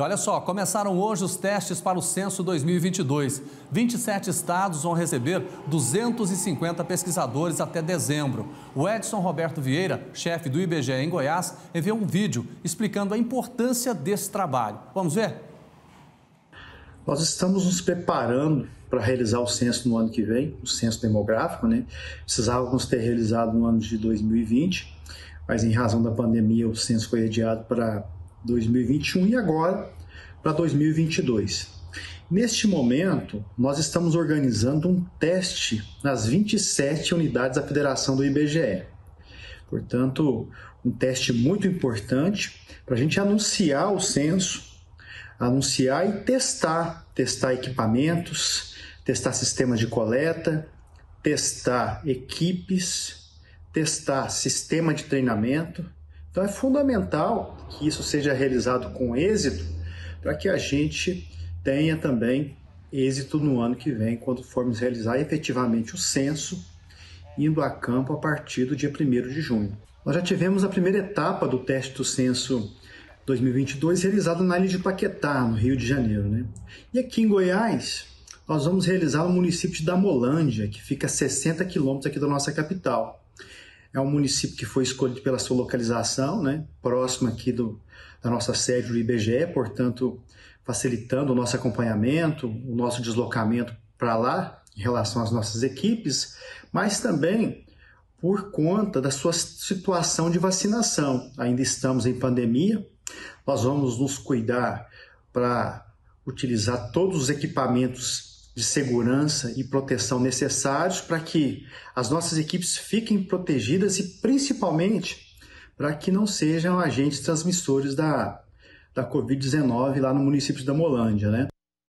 E olha só, começaram hoje os testes para o censo 2022. 27 estados vão receber 250 pesquisadores até dezembro. O Edson Roberto Vieira, chefe do IBGE em Goiás, enviou um vídeo explicando a importância desse trabalho. Vamos ver? Nós estamos nos preparando para realizar o censo no ano que vem, o censo demográfico, né? Precisávamos ter realizado no ano de 2020, mas em razão da pandemia o censo foi adiado para 2021 e agora para 2022. Neste momento, nós estamos organizando um teste nas 27 unidades da federação do IBGE. Portanto, um teste muito importante para a gente anunciar o censo, anunciar e testar, testar equipamentos, testar sistemas de coleta, testar equipes, testar sistema de treinamento então é fundamental que isso seja realizado com êxito para que a gente tenha também êxito no ano que vem, quando formos realizar efetivamente o censo, indo a campo a partir do dia 1 de junho. Nós já tivemos a primeira etapa do teste do censo 2022 realizado na ilha de Paquetá, no Rio de Janeiro. Né? E aqui em Goiás, nós vamos realizar no município de Damolândia, que fica a 60 quilômetros aqui da nossa capital. É um município que foi escolhido pela sua localização, né, próximo aqui do, da nossa sede do IBGE, portanto, facilitando o nosso acompanhamento, o nosso deslocamento para lá em relação às nossas equipes, mas também por conta da sua situação de vacinação. Ainda estamos em pandemia, nós vamos nos cuidar para utilizar todos os equipamentos de segurança e proteção necessários para que as nossas equipes fiquem protegidas e principalmente para que não sejam agentes transmissores da, da Covid-19 lá no município da Molândia, né?